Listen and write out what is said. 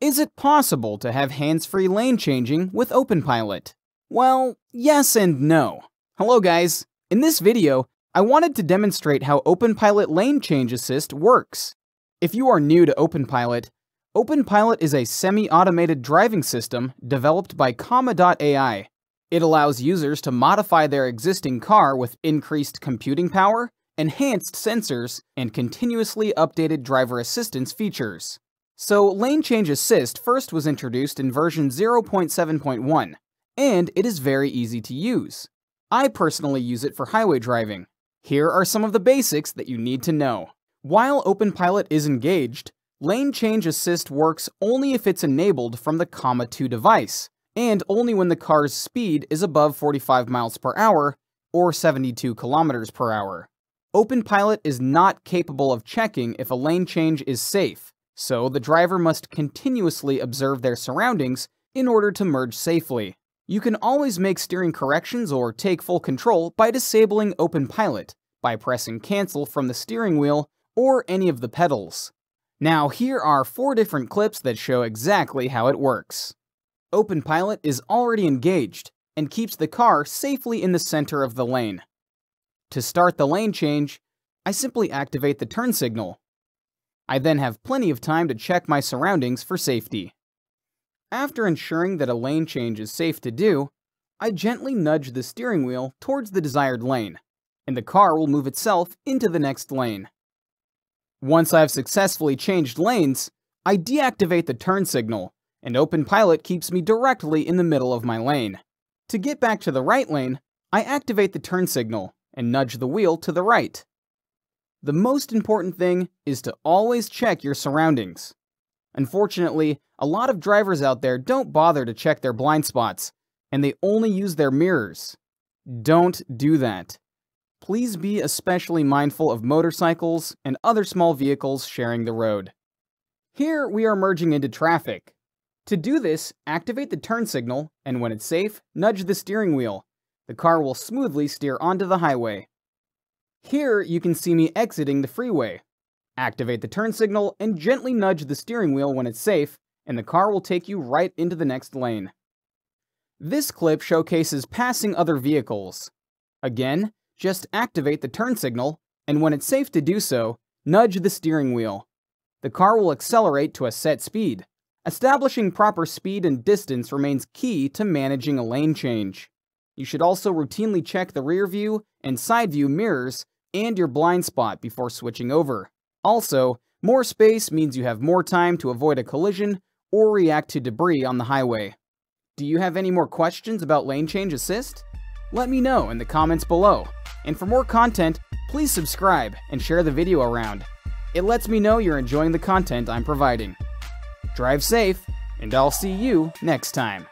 Is it possible to have hands-free lane changing with OpenPilot? Well, yes and no. Hello guys. In this video, I wanted to demonstrate how OpenPilot Lane Change Assist works. If you are new to OpenPilot, OpenPilot is a semi-automated driving system developed by Comma.ai. It allows users to modify their existing car with increased computing power, enhanced sensors, and continuously updated driver assistance features. So Lane Change Assist first was introduced in version 0.7.1, and it is very easy to use. I personally use it for highway driving. Here are some of the basics that you need to know. While OpenPilot is engaged, Lane Change Assist works only if it's enabled from the Comma 2 device, and only when the car's speed is above 45 miles per hour or 72 kilometers per hour. OpenPilot is not capable of checking if a lane change is safe, so the driver must continuously observe their surroundings in order to merge safely. You can always make steering corrections or take full control by disabling Open Pilot, by pressing cancel from the steering wheel or any of the pedals. Now here are four different clips that show exactly how it works. Open Pilot is already engaged and keeps the car safely in the center of the lane. To start the lane change, I simply activate the turn signal. I then have plenty of time to check my surroundings for safety. After ensuring that a lane change is safe to do, I gently nudge the steering wheel towards the desired lane, and the car will move itself into the next lane. Once I've successfully changed lanes, I deactivate the turn signal, and Open Pilot keeps me directly in the middle of my lane. To get back to the right lane, I activate the turn signal and nudge the wheel to the right. The most important thing is to always check your surroundings. Unfortunately, a lot of drivers out there don't bother to check their blind spots, and they only use their mirrors. Don't do that. Please be especially mindful of motorcycles and other small vehicles sharing the road. Here we are merging into traffic. To do this, activate the turn signal, and when it's safe, nudge the steering wheel. The car will smoothly steer onto the highway. Here, you can see me exiting the freeway. Activate the turn signal and gently nudge the steering wheel when it's safe, and the car will take you right into the next lane. This clip showcases passing other vehicles. Again, just activate the turn signal, and when it's safe to do so, nudge the steering wheel. The car will accelerate to a set speed. Establishing proper speed and distance remains key to managing a lane change. You should also routinely check the rear view and side view mirrors and your blind spot before switching over. Also, more space means you have more time to avoid a collision or react to debris on the highway. Do you have any more questions about Lane Change Assist? Let me know in the comments below. And for more content, please subscribe and share the video around. It lets me know you're enjoying the content I'm providing. Drive safe, and I'll see you next time.